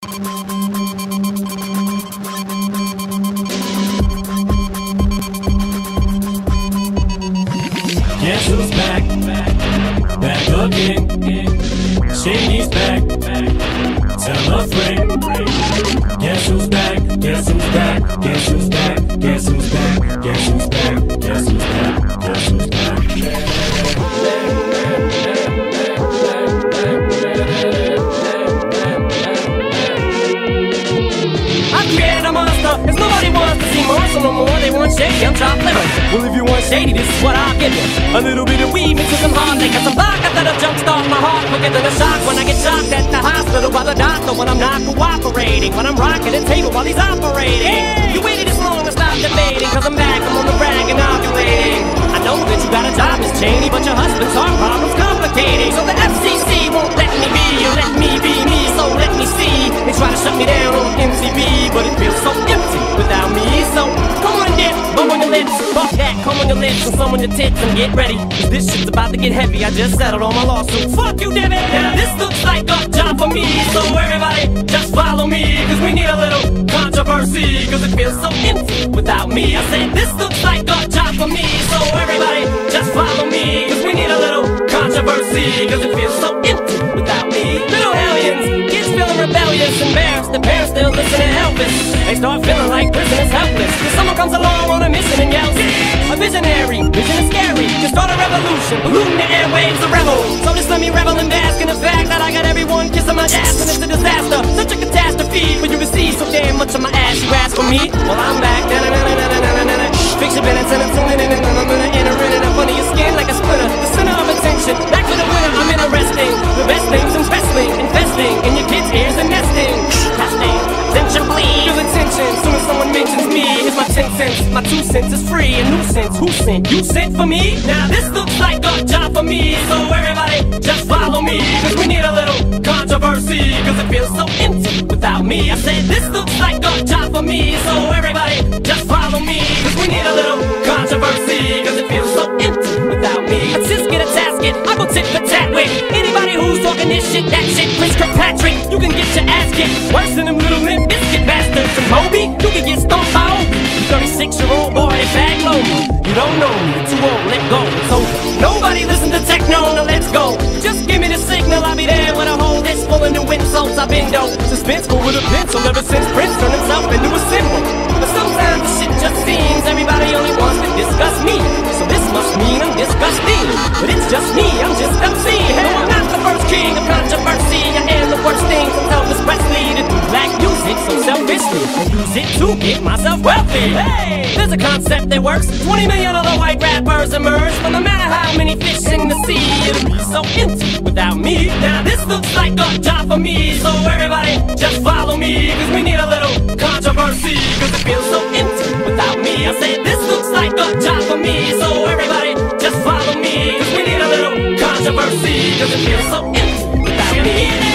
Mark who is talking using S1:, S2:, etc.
S1: Guess who's back? Back again. Shady's back. Tell a friend. Guess who's back? Guess who's back? Guess who's back? Guess who's back?
S2: Wants to see Marshall no more. They want shady, I'm chopped liver. Well, if you want shady, this is what I'll give you. A little bit of weed mixed with some hard liquor, some vodka that'll jumpstart my heart quicker than a shock when I get shocked at the hospital by the doctor when I'm not cooperating. When I'm rocking the table while he's operating. You waited this long to stop debating, cause I'm back, I'm on the brag and ovulating. I know that you got a job, Miss Cheney, but your husband's heart bump on your lips, fuck that, come on your lips and some on your tits and get ready. Cause this shit's about to get heavy. I just settled on my lawsuit. Fuck you, damn it. Now this looks like a job for me, so everybody just follow me. Cause we need a little controversy, cause it feels so empty without me. I said this looks like a job for me, so everybody just follow me. Cause we need a little controversy, cause it feels so empty without me. Little aliens, kids feeling rebellious, embarrassed, the parents still listen revolution, balloon the airwaves, a rebel. So just let me revel and bask in the fact that I got everyone kissing my ass and it's a disaster. Such a catastrophe for you see so damn much of my ass. You ask for me? Well, I'm back. My two cents is free. A nuisance, who sent? You sent for me? Now this looks like a job for me. So everybody, just follow me. Cause we need a little controversy. Cause it feels so empty without me. I said this looks like a job for me. So everybody, just follow me. Cause we need a little controversy. Cause it feels so empty without me. I just get a tasket, I go tit for tat with anybody who's talking this shit, that shit. Chris Kirkpatrick, you can get your ass kicked. Worse than them You don't know me, you're too old, let go. Over. Nobody listen to techno, now let's go. Just give me the signal, I'll be there with a whole list full of new insults. I've been dope. Suspenseful to get myself wealthy. Hey, there's a concept that works. 20 million other white rappers emerge. But no matter how many fish in the sea, it'll be so empty without me. Now this looks like a job for me. So everybody, just follow me. Cause we need a little controversy. Cause it feels so empty without me. I said this looks like a job for me. So everybody, just follow me. Cause we need a little controversy. Cause it feels so empty